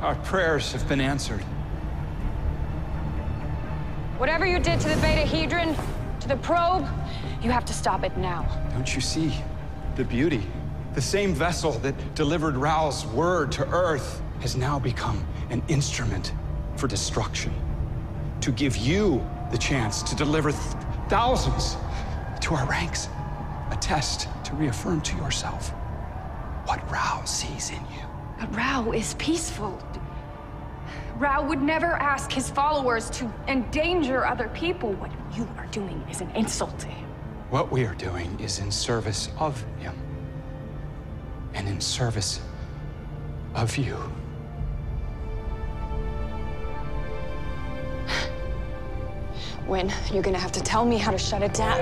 Our prayers have been answered. Whatever you did to the Betahedron, to the probe, you have to stop it now. Don't you see the beauty? The same vessel that delivered Rao's word to Earth has now become an instrument for destruction. To give you the chance to deliver th thousands to our ranks. A test to reaffirm to yourself what Rao sees in you. But Rao is peaceful. Rao would never ask his followers to endanger other people. What you are doing is an insult to him. What we are doing is in service of him. And in service of you. When you're gonna have to tell me how to shut it down.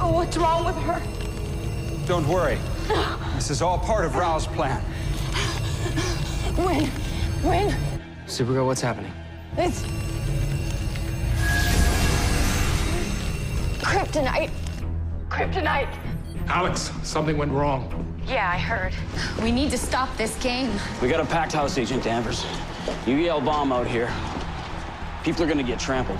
Oh, what's wrong with her? Don't worry. This is all part of Rao's plan. When? When? Supergirl, what's happening? It's... Kryptonite. Kryptonite. Alex, something went wrong. Yeah, I heard. We need to stop this game. We got a packed house, Agent Danvers. You yell bomb out here. People are gonna get trampled.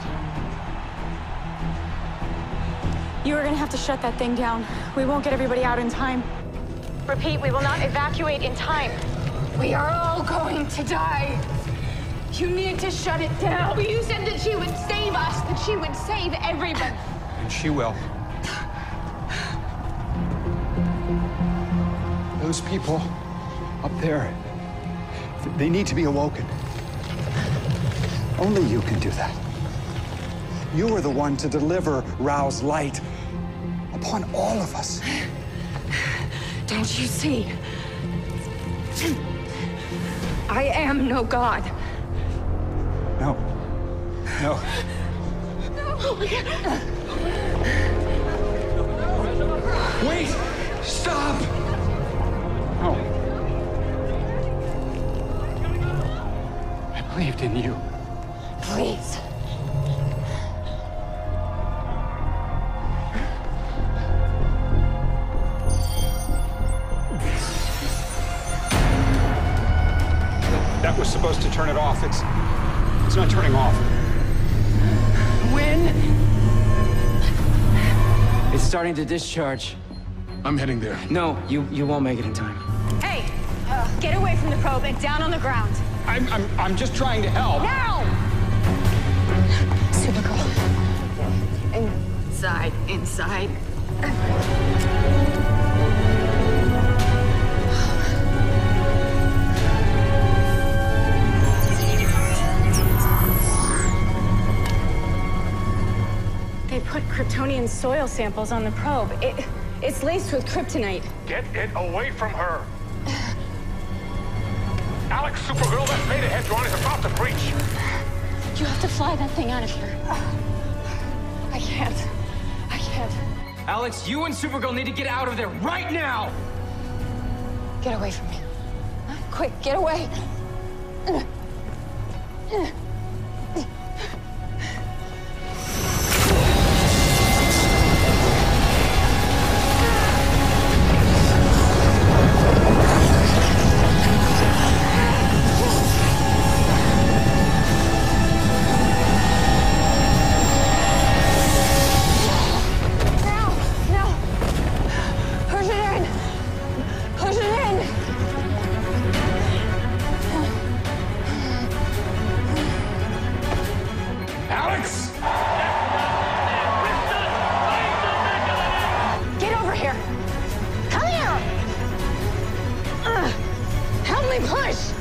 You are gonna have to shut that thing down. We won't get everybody out in time. Repeat, we will not evacuate in time. We are all going to die. You need to shut it down. You said that she would save us, that she would save everybody. And she will. Those people up there, they need to be awoken. Only you can do that. You are the one to deliver Rao's light upon all of us. Don't you see? I am no god. No. No. No. Wait! Stop! No. I believed in you. Was supposed to turn it off. It's. It's not turning off. When? It's starting to discharge. I'm heading there. No, you, you won't make it in time. Hey, uh, get away from the probe and down on the ground. I'm, I'm, I'm just trying to help. Now! Supergirl. Inside, inside. Kryptonian soil samples on the probe. It, it's laced with kryptonite. Get it away from her. Alex, Supergirl, that Betahedron is about to breach. You have to fly that thing out of here. I can't. I can't. Alex, you and Supergirl need to get out of there right now! Get away from me. Quick, get away. push!